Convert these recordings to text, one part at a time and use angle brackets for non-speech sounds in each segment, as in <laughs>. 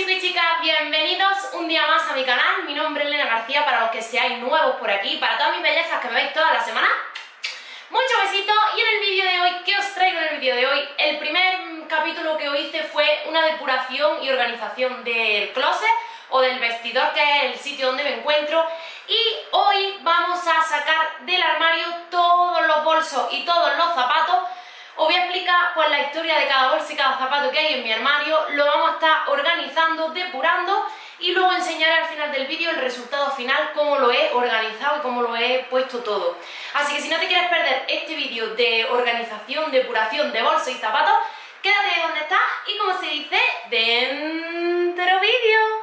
chicos y chicas, bienvenidos un día más a mi canal. Mi nombre es Elena García, para los que seáis nuevos por aquí, para todas mis bellezas que me veis toda la semana. Muchos besitos y en el vídeo de hoy, ¿qué os traigo en el vídeo de hoy? El primer capítulo que os hice fue una depuración y organización del closet o del vestidor, que es el sitio donde me encuentro. Y hoy vamos a sacar del armario todos los bolsos y todos los zapatos os voy a explicar pues, la historia de cada bolsa y cada zapato que hay en mi armario, lo vamos a estar organizando, depurando y luego enseñaré al final del vídeo el resultado final, cómo lo he organizado y cómo lo he puesto todo. Así que si no te quieres perder este vídeo de organización, depuración de bolsos y zapatos, quédate donde estás y como se dice, dentro vídeo.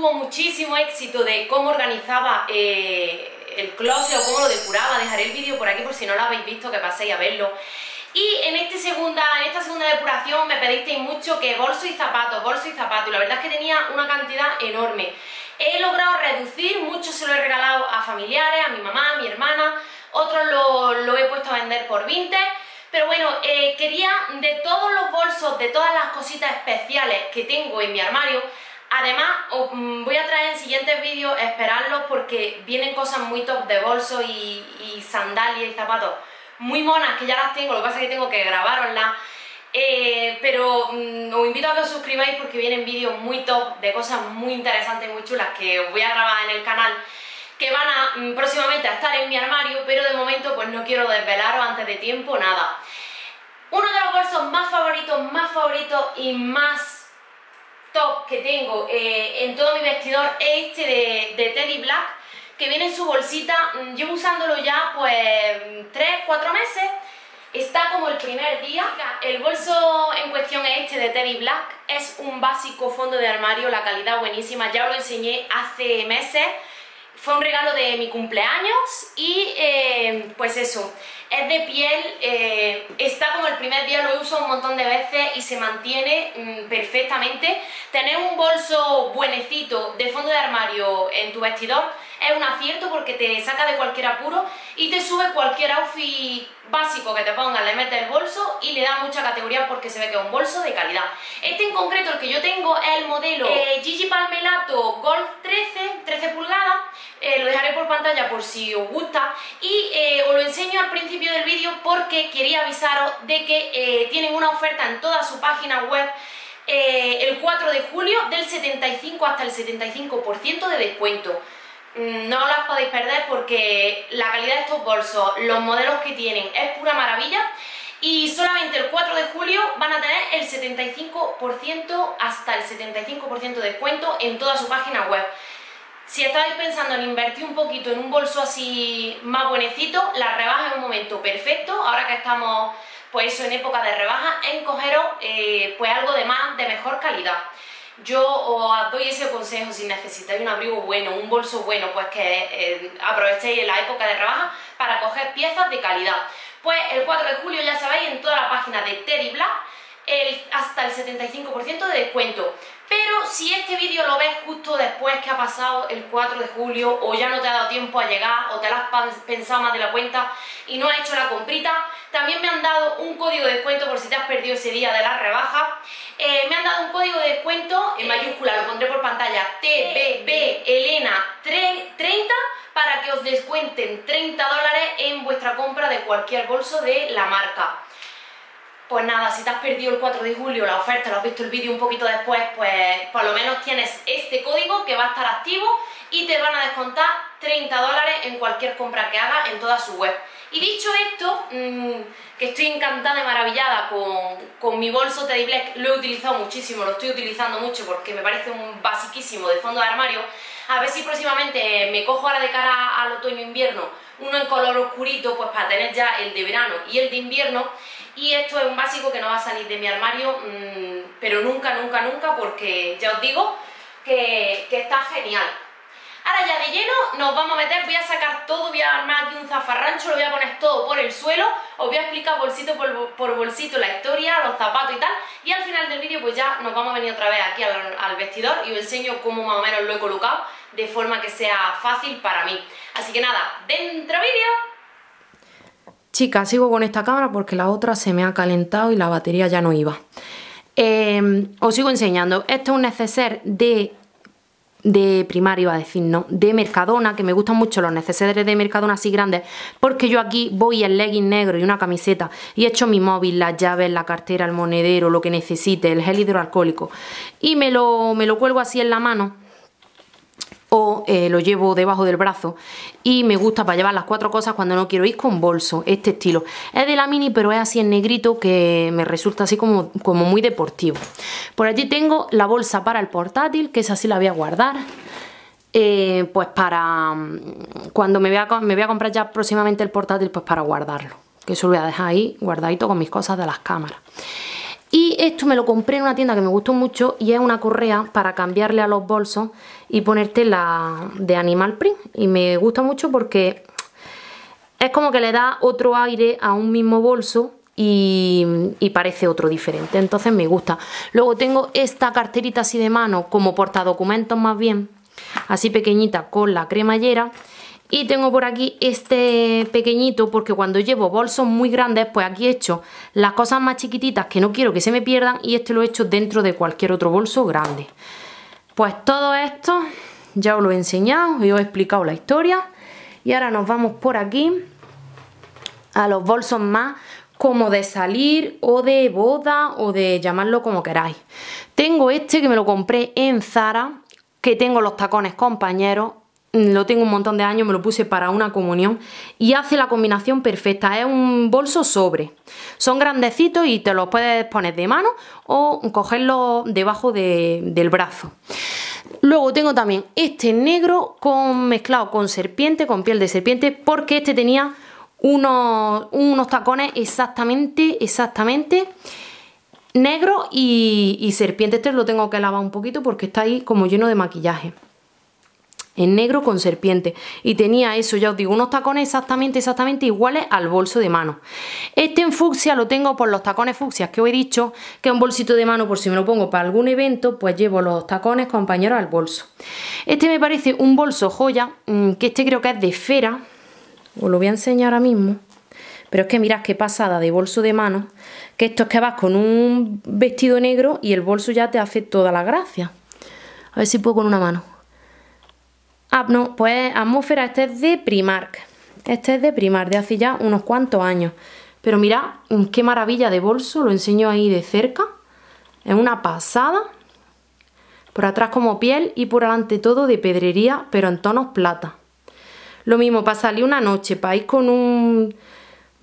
Tuvo muchísimo éxito de cómo organizaba eh, el closet o cómo lo depuraba. Dejaré el vídeo por aquí por si no lo habéis visto, que paséis a verlo. Y en, este segunda, en esta segunda depuración me pedisteis mucho que bolso y zapatos, bolso y zapatos. Y la verdad es que tenía una cantidad enorme. He logrado reducir, mucho se lo he regalado a familiares, a mi mamá, a mi hermana. Otros lo, he puesto a vender por vintage pero bueno, eh, quería de todos los bolsos, de todas las cositas especiales que tengo en mi armario, además mm, voy a traer en siguientes vídeos, esperarlos porque vienen cosas muy top de bolsos y, sandalias y zapatos muy monas que ya las tengo, lo que pasa es que tengo que grabaroslas. Eh, pero mm, os invito a que os suscribáis porque vienen vídeos muy top de cosas muy interesantes y muy chulas que os voy a grabar en el canal que van a mm, próximamente a estar en mi armario, pero de momento pues no quiero desvelaros antes de tiempo nada. Uno de los bolsos más favoritos, más favoritos y más top que tengo eh, en todo mi vestidor es este de, Teddy Black, que viene en su bolsita, mm, llevo usándolo ya pues 3-4 meses, está como el primer día. El bolso en cuestión es este de Teddy Black, es un básico fondo de armario, la calidad buenísima, ya lo enseñé hace meses, fue un regalo de mi cumpleaños y eh, pues eso, es de piel, eh, está como el primer día, lo usado un montón de veces y se mantiene mm, perfectamente. Tener un bolso buenecito de fondo de armario en tu vestidor es un acierto porque te saca de cualquier apuro y te sube cualquier outfit básico que te pongas, le metes el bolso y le da mucha categoría porque se ve que es un bolso de calidad. Este en concreto, el que yo tengo, es el modelo eh, Gigi Palmelato Gold 13, 13 pulgadas, eh, lo dejaré por pantalla por si os gusta y eh, os lo enseño al principio del vídeo porque quería avisaros de que tienen una oferta en toda su página web el 4 de julio del 75 hasta el 75% de descuento. Mm, no las podéis perder porque la calidad de estos bolsos, los modelos que tienen es pura maravilla y solamente el 4 de julio van a tener el 75% hasta el 75% de descuento en toda su página web. Si estáis pensando en invertir un poquito en un bolso así más buenecito, la rebaja es un momento perfecto, ahora que estamos pues en época de rebaja, en cogeros eh, pues algo de más, de mejor calidad. Yo os doy ese consejo si necesitáis un abrigo bueno, un bolso bueno, pues que eh, aprovechéis la época de rebaja para coger piezas de calidad. Pues el 4 de julio ya sabéis en toda la página de Teddy Black hasta el 75% de descuento. Pero si este vídeo lo ves justo después que ha pasado el 4 de julio o ya no te ha dado tiempo a llegar o te lo has pensado más de la cuenta y no has hecho la comprita, también me han dado un código de descuento por si te has perdido ese día de la rebaja. Eh, me han dado un código de descuento en mayúscula, lo pondré por pantalla, TBB Elena 30 para que os descuenten 30 dólares en vuestra compra de cualquier bolso de la marca. Pues nada, si te has perdido el 4 de julio la oferta, lo has visto el vídeo un poquito después, pues por lo menos tienes este código que va a estar activo y te van a descontar 30 dólares en cualquier compra que hagas en toda su web. Y dicho esto, mm, que estoy encantada y maravillada con, mi bolso Teddy Black, lo he utilizado muchísimo, lo estoy utilizando mucho porque me parece un basiquísimo de fondo de armario. A ver si próximamente me cojo ahora de cara al otoño-invierno uno en color oscurito, pues para tener ya el de verano y el de invierno y esto es un básico que no va a salir de mi armario, mm, pero nunca, nunca, nunca, porque ya os digo que, está genial. Ahora ya de lleno nos vamos a meter, voy a sacar todo, voy a armar aquí un zafarrancho, lo voy a poner todo por el suelo, os voy a explicar bolsito por, bolsito la historia, los zapatos y tal, y al final del vídeo pues ya nos vamos a venir otra vez aquí al, vestidor y os enseño cómo más o menos lo he colocado, de forma que sea fácil para mí. Así que nada, ¡dentro vídeo! Chicas, sigo con esta cámara porque la otra se me ha calentado y la batería ya no iba. Eh, os sigo enseñando. Esto es un neceser de de primario, iba a decir, no, de Mercadona, que me gustan mucho los necesidades de Mercadona así grandes, porque yo aquí voy en legging negro y una camiseta y echo mi móvil, las llaves, la cartera, el monedero, lo que necesite, el gel hidroalcohólico y me lo, me lo cuelgo así en la mano o eh, lo llevo debajo del brazo y me gusta para llevar las cuatro cosas cuando no quiero ir con bolso, este estilo. Es de la mini pero es así en negrito que me resulta así como, como muy deportivo. Por allí tengo la bolsa para el portátil, que es así la voy a guardar. Eh, pues para mm, cuando me voy, a, me voy a comprar ya próximamente el portátil pues para guardarlo que eso lo voy a dejar ahí guardadito con mis cosas de las cámaras y esto me lo compré en una tienda que me gustó mucho y es una correa para cambiarle a los bolsos y ponerte la de Animal Print. Y me gusta mucho porque es como que le da otro aire a un mismo bolso y, parece otro diferente. Entonces me gusta. Luego tengo esta carterita así de mano como portadocumentos más bien, así pequeñita con la cremallera y tengo por aquí este pequeñito porque cuando llevo bolsos muy grandes, pues aquí he hecho las cosas más chiquititas que no quiero que se me pierdan y este lo he hecho dentro de cualquier otro bolso grande. Pues todo esto ya os lo he enseñado y os he explicado la historia. Y ahora nos vamos por aquí a los bolsos más como de salir o de boda o de llamarlo como queráis. Tengo este que me lo compré en Zara, que tengo los tacones compañeros lo tengo un montón de años, me lo puse para una comunión y hace la combinación perfecta, es un bolso sobre, son grandecitos y te los puedes poner de mano o cogerlo debajo del brazo. Luego tengo también este negro con, mezclado con serpiente, con piel de serpiente, porque este tenía unos, unos tacones exactamente, exactamente negro y, y serpiente. Este lo tengo que lavar un poquito porque está ahí como lleno de maquillaje en negro con serpiente y tenía eso, ya os digo, unos tacones exactamente, exactamente iguales al bolso de mano. Este en fucsia lo tengo por los tacones fucsias que os he dicho, que es un bolsito de mano por si me lo pongo para algún evento, pues llevo los tacones compañeros al bolso. Este me parece un bolso joya, mm, que este creo que es de esfera, os lo voy a enseñar ahora mismo. Pero es que mirad qué pasada de bolso de mano, que esto es que vas con un vestido negro y el bolso ya te hace toda la gracia. A ver si puedo con una mano. Ah, no, pues atmósfera, este es de Primark. Este es de Primark, de hace ya unos cuantos años. Pero mirad, qué maravilla de bolso, lo enseño ahí de cerca. Es una pasada. Por atrás como piel y por delante todo de pedrería, pero en tonos plata. Lo mismo para salir una noche, para ir con un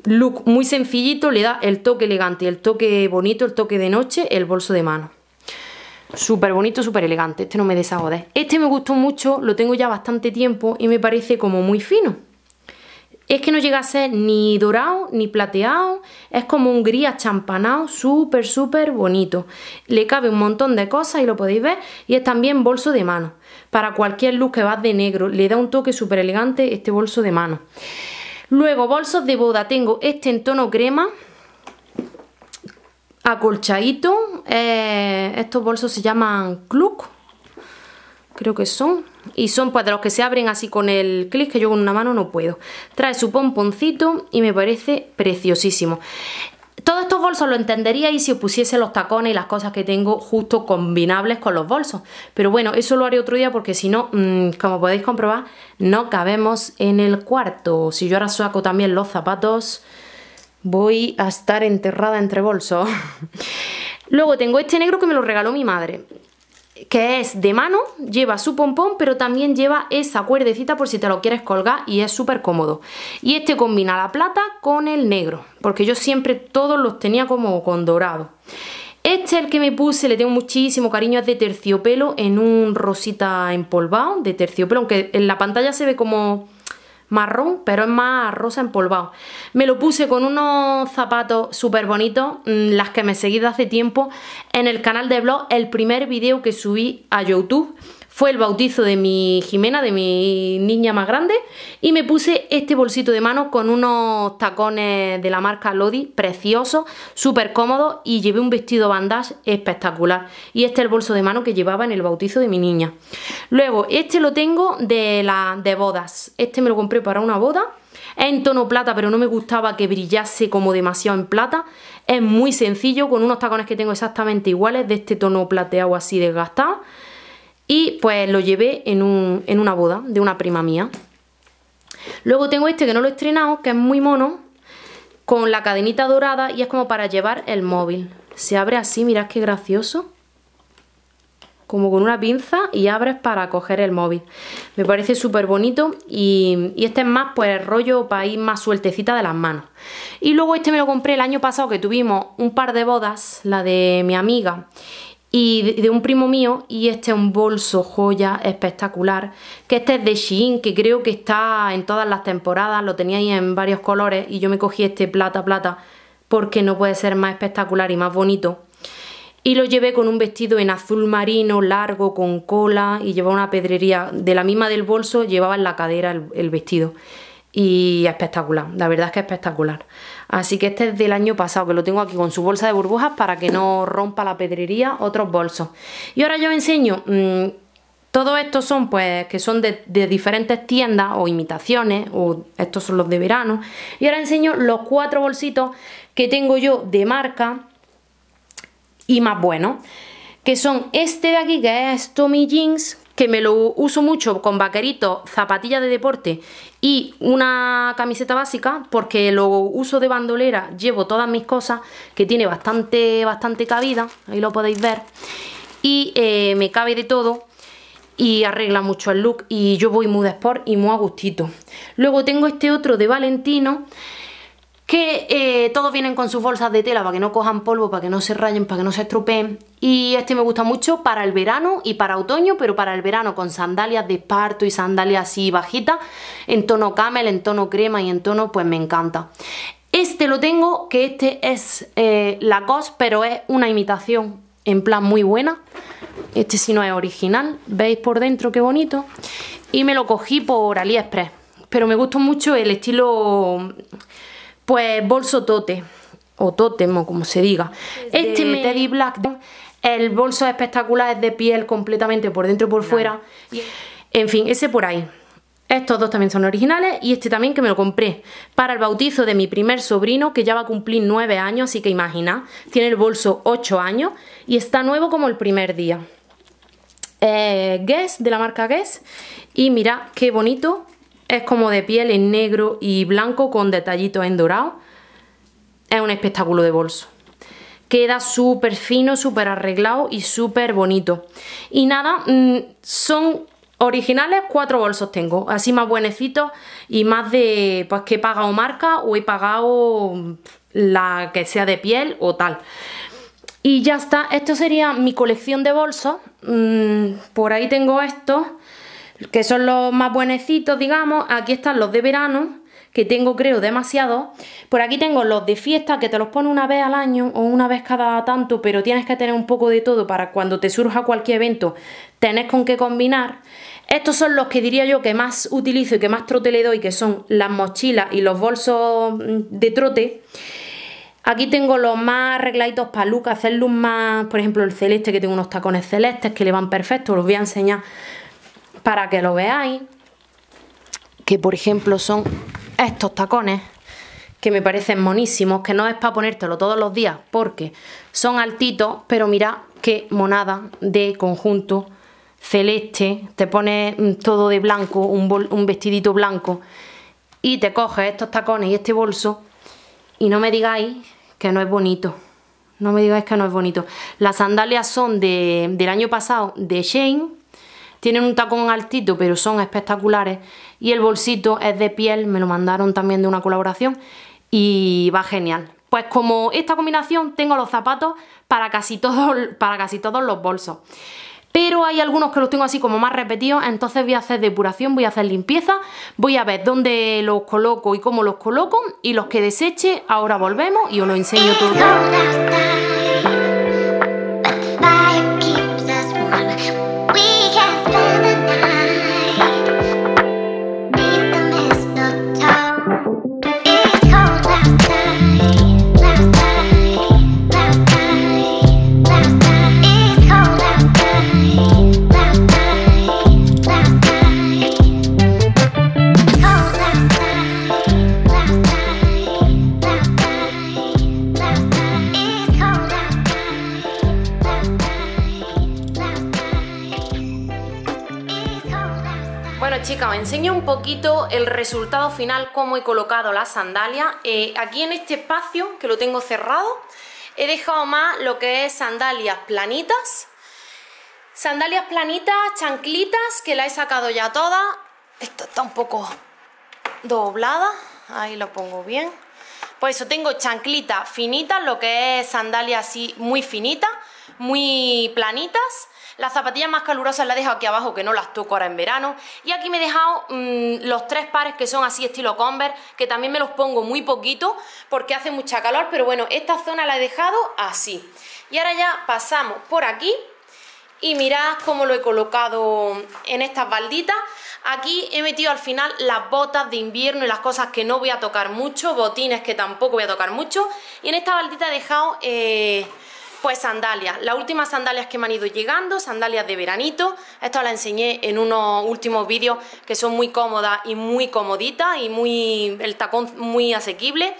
look muy sencillito, le da el toque elegante, el toque bonito, el toque de noche, el bolso de mano. Súper bonito, súper elegante. Este no me deshago Este me gustó mucho, lo tengo ya bastante tiempo y me parece como muy fino. Es que no llega a ser ni dorado ni plateado, es como un gris achampanado, súper, súper bonito. Le cabe un montón de cosas y lo podéis ver. Y es también bolso de mano. Para cualquier look que va de negro, le da un toque súper elegante este bolso de mano. Luego, bolsos de boda, tengo este en tono crema, acolchadito. Eh, estos bolsos se llaman Cluck. Creo que son. Y son pues de los que se abren así con el clic que yo con una mano no puedo. Trae su pomponcito y me parece preciosísimo. Todos estos bolsos lo entenderíais si pusiese los tacones y las cosas que tengo justo combinables con los bolsos. Pero bueno, eso lo haré otro día porque si no, mm, como podéis comprobar, no cabemos en el cuarto. Si yo ahora saco también los zapatos voy a estar enterrada entre bolsos. <laughs> Luego tengo este negro que me lo regaló mi madre, que es de mano, lleva su pompón, pero también lleva esa cuerdecita por si te lo quieres colgar y es súper cómodo. Y este combina la plata con el negro, porque yo siempre todos los tenía como con dorado. Este es el que me puse, le tengo muchísimo cariño, es de terciopelo en un rosita empolvado de terciopelo, aunque en la pantalla se ve como marrón, pero es más rosa empolvado. Me lo puse con unos zapatos súper bonitos, mm, las que me seguí de hace tiempo, en el canal de blog, el primer vídeo que subí a YouTube fue el bautizo de mi Jimena, de mi niña más grande, y me puse este bolsito de mano con unos tacones de la marca Lodi, preciosos, súper cómodos, y llevé un vestido bandage espectacular. Y este es el bolso de mano que llevaba en el bautizo de mi niña. Luego, este lo tengo de, la, de bodas. Este me lo compré para una boda. Es en tono plata, pero no me gustaba que brillase como demasiado en plata. Es muy sencillo, con unos tacones que tengo exactamente iguales, de este tono plateado así desgastado y pues lo llevé en, una boda de una prima mía. Luego tengo este que no lo he estrenado, que es muy mono, con la cadenita dorada y es como para llevar el móvil. Se abre así, mirad qué gracioso. Como con una pinza y abres para coger el móvil. Me parece súper bonito y, y, este es más pues rollo para ir más sueltecita de las manos. Y luego este me lo compré el año pasado que tuvimos un par de bodas, la de mi amiga y de, un primo mío y este es un bolso joya espectacular que este es de Shein que creo que está en todas las temporadas lo teníais en varios colores y yo me cogí este plata plata porque no puede ser más espectacular y más bonito. Y lo llevé con un vestido en azul marino largo con cola y llevaba una pedrería de la misma del bolso llevaba en la cadera el vestido y espectacular, la verdad es que es espectacular. Así que este es del año pasado, que lo tengo aquí con su bolsa de burbujas para que no rompa la pedrería otros bolsos. Y ahora yo enseño, mm, todos estos son pues que son de, diferentes tiendas o imitaciones, o estos son los de verano. Y ahora enseño los cuatro bolsitos que tengo yo de marca y más buenos. Que son este de aquí, que es Tommy Jeans, que me lo uso mucho con vaqueritos, zapatillas de deporte y una camiseta básica porque lo uso de bandolera, llevo todas mis cosas que tiene bastante, bastante cabida, ahí lo podéis ver y eh, me cabe de todo y arregla mucho el look y yo voy muy de sport y muy a gustito. Luego tengo este otro de Valentino que eh, todos vienen con sus bolsas de tela para que no cojan polvo, para que no se rayen, para que no se estropeen. Y este me gusta mucho para el verano y para otoño, pero para el verano con sandalias de esparto y sandalias así bajitas, en tono camel, en tono crema y en tono pues me encanta. Este lo tengo, que este es eh, Lacoste, pero es una imitación en plan muy buena. Este sí no es original, veis por dentro qué bonito. Y me lo cogí por AliExpress, pero me gustó mucho el estilo pues bolso tote, o totem, o como se diga. Este me... Teddy Black, el bolso espectacular, es de piel completamente por dentro y por fuera. En fin, ese por ahí. Estos dos también son originales y este también que me lo compré para el bautizo de mi primer sobrino que ya va a cumplir 9 años, así que imagina, tiene el bolso 8 años y está nuevo como el primer día. Eh, Guess, de la marca Guess y mira qué bonito es como de piel en negro y blanco con detallitos en dorado. Es un espectáculo de bolso. Queda súper fino, súper arreglado y súper bonito. Y nada, mm, son originales, cuatro bolsos tengo. Así más buenecitos y más de pues que he pagado marca o he pagado la que sea de piel o tal. Y ya está, esto sería mi colección de bolsos. Mm, por ahí tengo estos que son los más buenecitos, digamos. Aquí están los de verano, que tengo creo demasiado. Por aquí tengo los de fiesta, que te los pone una vez al año o una vez cada tanto, pero tienes que tener un poco de todo para cuando te surja cualquier evento, tenés con qué combinar. Estos son los que diría yo que más utilizo y que más trote le doy, que son las mochilas y los bolsos mm, de trote. Aquí tengo los más arregladitos para look, hacerlos más, por ejemplo el celeste, que tengo unos tacones celestes que le van perfectos, los voy a enseñar para que lo veáis, que por ejemplo son estos tacones que me parecen monísimos, que no es para ponértelo todos los días porque son altitos, pero mira qué monada de conjunto celeste, te pones todo de blanco, un, un vestidito blanco y te coges estos tacones y este bolso y no me digáis que no es bonito. No me digáis que no es bonito. Las sandalias son de, del año pasado de Shane tienen un tacón altito, pero son espectaculares. Y el bolsito es de piel, me lo mandaron también de una colaboración y va genial. Pues como esta combinación tengo los zapatos para casi todos, para casi todos los bolsos. Pero hay algunos que los tengo así como más repetidos, entonces voy a hacer depuración, voy a hacer limpieza, voy a ver dónde los coloco y cómo los coloco y los que deseche, ahora volvemos y os lo enseño todo. Enseño un poquito el resultado final, cómo he colocado las sandalias. Eh, aquí en este espacio, que lo tengo cerrado, he dejado más lo que es sandalias planitas. Sandalias planitas, chanclitas, que la he sacado ya todas. Esta está un poco doblada, ahí lo pongo bien. Por eso tengo chanclitas finitas, lo que es sandalias así muy finitas, muy planitas las zapatillas más calurosas las he dejado aquí abajo que no las toco ahora en verano. Y aquí me he dejado mm, los tres pares que son así estilo Converse, que también me los pongo muy poquito porque hace mucha calor, pero bueno, esta zona la he dejado así. Y ahora ya pasamos por aquí y mirad cómo lo he colocado en estas balditas. Aquí he metido al final las botas de invierno y las cosas que no voy a tocar mucho, botines que tampoco voy a tocar mucho. Y en esta baldita he dejado... Eh, pues sandalias, las últimas sandalias que me han ido llegando, sandalias de veranito, esto las enseñé en unos últimos vídeos que son muy cómodas y muy comoditas y muy el tacón muy asequible.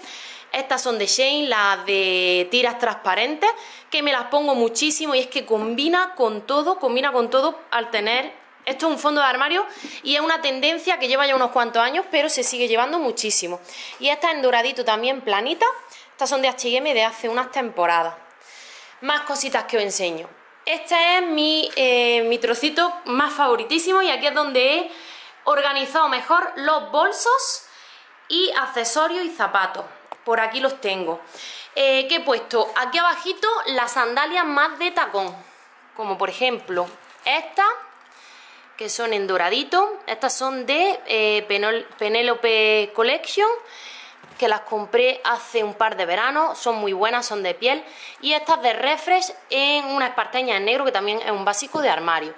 Estas son de Shane, las de tiras transparentes, que me las pongo muchísimo y es que combina con todo, combina con todo al tener... Esto es un fondo de armario y es una tendencia que lleva ya unos cuantos años, pero se sigue llevando muchísimo. Y esta en doradito también planita, estas son de H&M de hace unas temporadas más cositas que os enseño. Este es mi, eh, mi trocito más favoritísimo y aquí es donde he organizado mejor los bolsos y accesorios y zapatos. Por aquí los tengo. Eh, he puesto aquí abajito las sandalias más de tacón. Como por ejemplo estas, que son en doradito. Estas son de eh, Penelope Collection que las compré hace un par de veranos, son muy buenas, son de piel, y estas de Refresh en una esparteña en negro, que también es un básico de armario.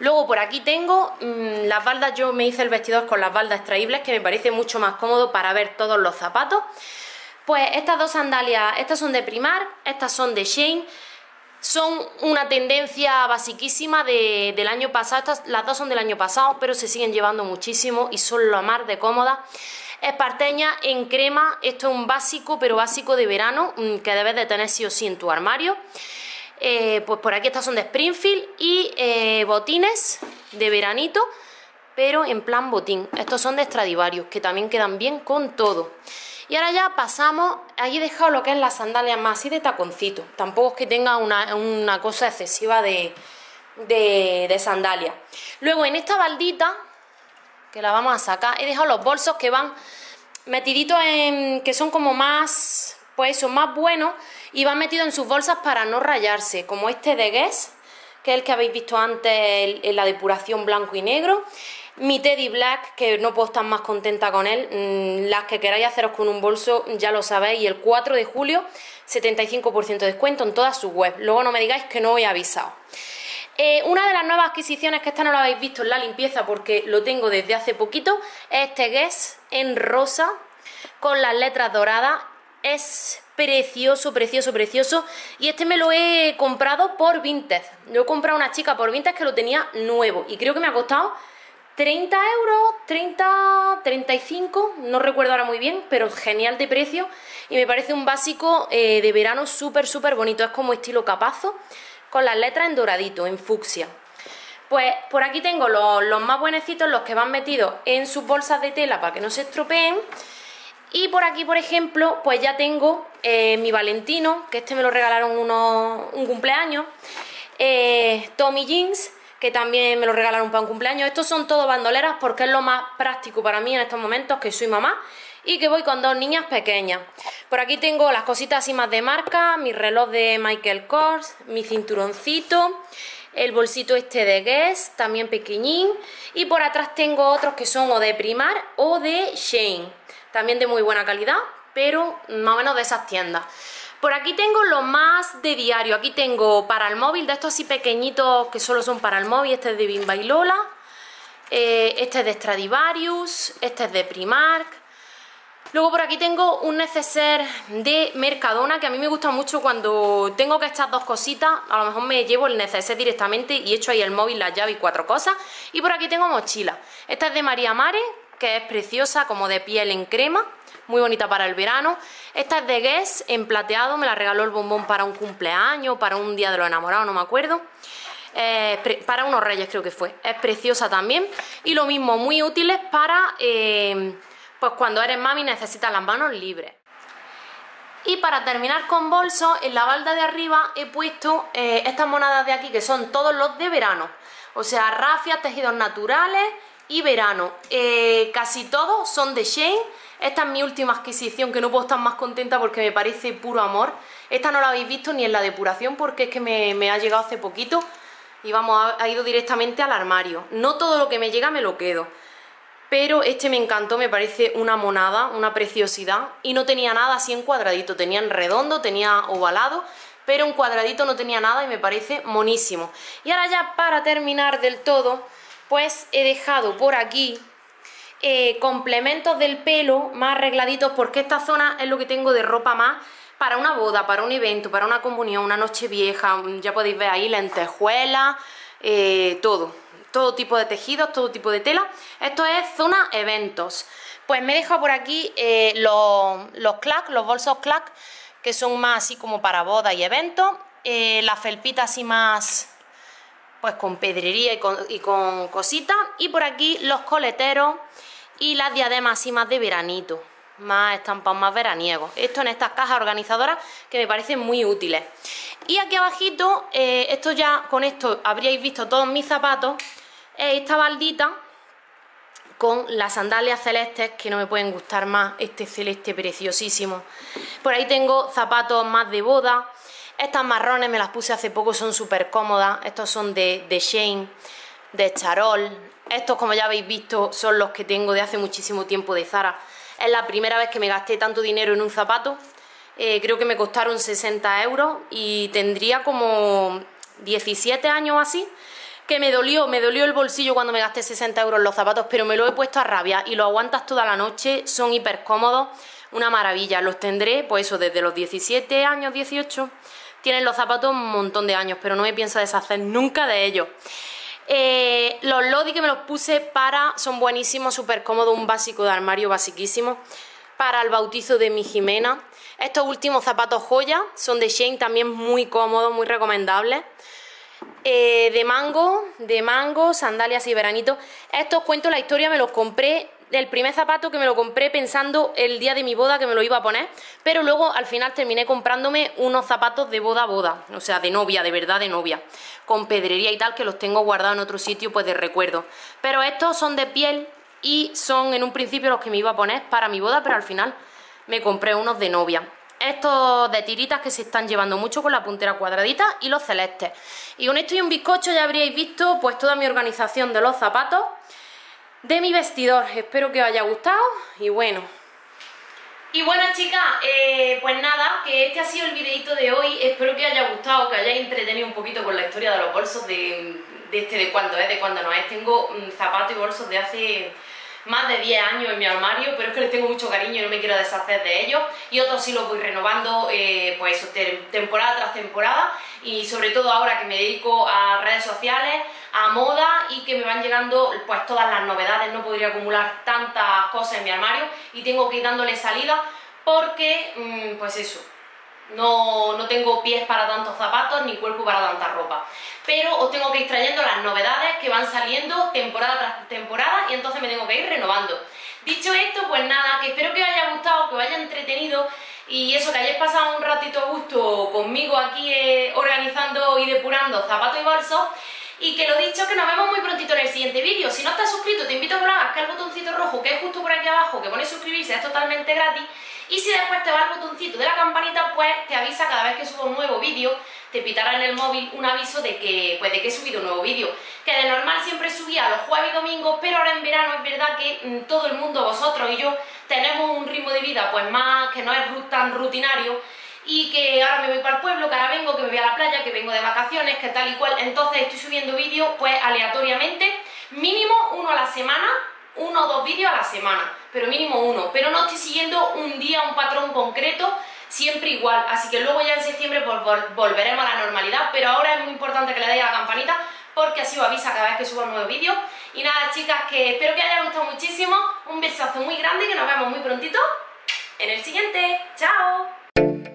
Luego por aquí tengo mm, las baldas, yo me hice el vestidor con las baldas extraíbles, que me parece mucho más cómodo para ver todos los zapatos. Pues estas dos sandalias, estas son de Primar, estas son de Shane, son una tendencia basiquísima del año pasado, las dos son del año pasado, pero se siguen llevando muchísimo y son lo más de cómodas. Esparteña en crema, esto es un básico, pero básico de verano, mm, que debes de tener sí o sí en tu armario. Eh, pues por aquí estas son de Springfield y eh, botines de veranito, pero en plan botín. Estos son de Stradivarius, que también quedan bien con todo. Y ahora ya pasamos, aquí he dejado lo que es las sandalias más así de taconcito. Tampoco es que tenga una, cosa excesiva de, de. Luego en esta baldita que la vamos a sacar. He dejado los bolsos que van metiditos en... que son como más... pues son más buenos y van metidos en sus bolsas para no rayarse, como este de Guess, que es el que habéis visto antes en la depuración blanco y negro. Mi Teddy Black, que no puedo estar más contenta con él. Mm, las que queráis haceros con un bolso, ya lo sabéis. Y el 4 de julio, 75% de descuento en toda su web. Luego no me digáis que no os he avisado. Eh, una de las nuevas adquisiciones que esta no la habéis visto en la limpieza porque lo tengo desde hace poquito es este Guess en rosa con las letras doradas. Es precioso, precioso, precioso. Y este me lo he comprado por Vinted. Lo he comprado a una chica por Vinted que lo tenía nuevo y creo que me ha costado 30 euros, 30, 35, no recuerdo ahora muy bien, pero genial de precio y me parece un básico eh, de verano súper, súper bonito. Es como estilo capazo con las letras en doradito, en fucsia. Pues por aquí tengo los, más buenecitos, los que van metidos en sus bolsas de tela para que no se estropeen. Y por aquí, por ejemplo, pues ya tengo eh, mi Valentino, que este me lo regalaron un cumpleaños. Eh, Tommy Jeans, que también me lo regalaron para un cumpleaños. Estos son todos bandoleras porque es lo más práctico para mí en estos momentos, que soy mamá y que voy con dos niñas pequeñas. Por aquí tengo las cositas así más de marca, mi reloj de Michael Kors, mi cinturoncito, el bolsito este de Guess, también pequeñín, y por atrás tengo otros que son o de Primar o de Shane, también de muy buena calidad, pero más o menos de esas tiendas. Por aquí tengo lo más de diario, aquí tengo para el móvil, de estos así pequeñitos que solo son para el móvil, este es de Bimba y Lola, eh, este es de Stradivarius, este es de Primark, Luego por aquí tengo un neceser de Mercadona que a mí me gusta mucho cuando tengo que echar dos cositas, a lo mejor me llevo el neceser directamente y echo ahí el móvil, la llave y cuatro cosas. Y por aquí tengo mochila. Esta es de María Mare, que es preciosa, como de piel en crema, muy bonita para el verano. Esta es de Guess, en plateado, me la regaló el bombón para un cumpleaños, para un día de los enamorados, no me acuerdo. para unos reyes creo que fue, es preciosa también. Y lo mismo, muy útiles para, eh, pues cuando eres mami necesitas las manos libres. Y para terminar con bolsos, en la balda de arriba he puesto eh, estas monadas de aquí que son todos los de verano. O sea, rafias, tejidos naturales y verano. Eh, casi todos son de Shane. Esta es mi última adquisición que no puedo estar más contenta porque me parece puro amor. Esta no la habéis visto ni en la depuración porque es que me, ha llegado hace poquito y vamos, ha ido directamente al armario. No todo lo que me llega me lo quedo pero este me encantó, me parece una monada, una preciosidad y no tenía nada así en cuadradito, tenía en redondo, tenía ovalado, pero en cuadradito no tenía nada y me parece monísimo. Y ahora ya para terminar del todo, pues he dejado por aquí eh, complementos del pelo más arregladitos porque esta zona es lo que tengo de ropa más para una boda, para un evento, para una comunión, una noche vieja, ya podéis ver ahí lentejuelas, eh, todo todo tipo de tejidos, todo tipo de tela. Esto es zona eventos. Pues me he dejado por aquí eh, los, los clack, los bolsos clack, que son más así como para boda y eventos. Eh, la felpita así más pues con pedrería y con, y con cositas. Y por aquí los coleteros y las diademas así más de veranito más estampados más veraniegos. Esto en estas cajas organizadoras que me parecen muy útiles. Y aquí abajito, eh, esto ya, con esto habríais visto todos mis zapatos esta baldita con las sandalias celestes que no me pueden gustar más, este celeste preciosísimo. Por ahí tengo zapatos más de boda, estas marrones me las puse hace poco, son súper cómodas, estos son de, de Shane, de Charol, estos como ya habéis visto son los que tengo de hace muchísimo tiempo de Zara. Es la primera vez que me gasté tanto dinero en un zapato, eh, creo que me costaron 60 euros y tendría como 17 años así que me dolió, me dolió el bolsillo cuando me gasté 60 euros los zapatos, pero me lo he puesto a rabia y lo aguantas toda la noche, son hiper cómodos, una maravilla, los tendré, pues eso, desde los 17 años, 18, tienen los zapatos un montón de años, pero no me pienso deshacer nunca de ellos. Eh, los Lodi que me los puse para, son buenísimos, súper cómodos, un básico de armario basiquísimo, para el bautizo de mi Jimena. Estos últimos zapatos joya son de Shane, también muy cómodos, muy recomendables. Eh, de mango, de mango, sandalias y veranito. Estos cuento la historia, me los compré el primer zapato que me lo compré pensando el día de mi boda que me lo iba a poner, pero luego al final terminé comprándome unos zapatos de boda a boda, o sea, de novia, de verdad de novia, con pedrería y tal, que los tengo guardados en otro sitio pues de recuerdo. Pero estos son de piel y son en un principio los que me iba a poner para mi boda, pero al final me compré unos de novia estos de tiritas que se están llevando mucho con la puntera cuadradita y los celestes. Y con esto y un bizcocho ya habríais visto pues toda mi organización de los zapatos de mi vestidor. Espero que os haya gustado y bueno. Y bueno chicas, eh, pues nada, que este ha sido el videito de hoy. Espero que os haya gustado, que hayáis entretenido un poquito con la historia de los bolsos de, este de cuándo es, de cuándo no es. Tengo mm, zapatos y bolsos de hace más de 10 años en mi armario, pero es que les tengo mucho cariño y no me quiero deshacer de ellos. Y otros sí los voy renovando, eh, pues temporada tras temporada. Y sobre todo ahora que me dedico a redes sociales, a moda y que me van llegando pues todas las novedades. No podría acumular tantas cosas en mi armario y tengo que ir dándole salida porque, mm, pues eso, no, no, tengo pies para tantos zapatos ni cuerpo para tanta ropa. Pero os tengo que ir trayendo las novedades que van saliendo temporada tras temporada y entonces me tengo que ir renovando. Dicho esto, pues nada, que espero que os haya gustado, que os haya entretenido y eso, que hayáis pasado un ratito a gusto conmigo aquí eh, organizando y depurando zapatos y bolsos. Y que lo dicho, que nos vemos muy prontito en el siguiente vídeo. Si no estás suscrito, te invito a que hagas, que el botoncito rojo que es justo por aquí abajo, que pone suscribirse, es totalmente gratis. Y si después te va el botoncito de la campanita, pues te avisa cada vez que subo un nuevo vídeo, te pitará en el móvil un aviso de que, pues, de que he subido un nuevo vídeo. Que de normal siempre subía los jueves y domingos, pero ahora en verano es verdad que mm, todo el mundo, vosotros y yo, tenemos un ritmo de vida pues más que no es tan rutinario. Y que ahora me voy para el pueblo, que ahora vengo, que me voy a la playa, que vengo de vacaciones, que tal y cual, entonces estoy subiendo vídeos pues aleatoriamente, mínimo uno a la semana, uno o dos vídeos a la semana, pero mínimo uno, pero no estoy siguiendo un día, un patrón concreto, siempre igual, así que luego ya en septiembre volveremos a la normalidad, pero ahora es muy importante que le deis a la campanita porque así os avisa cada vez que suba un nuevo vídeo. Y nada chicas, que espero que os haya gustado muchísimo, un besazo muy grande y que nos vemos muy prontito en el siguiente. ¡Chao!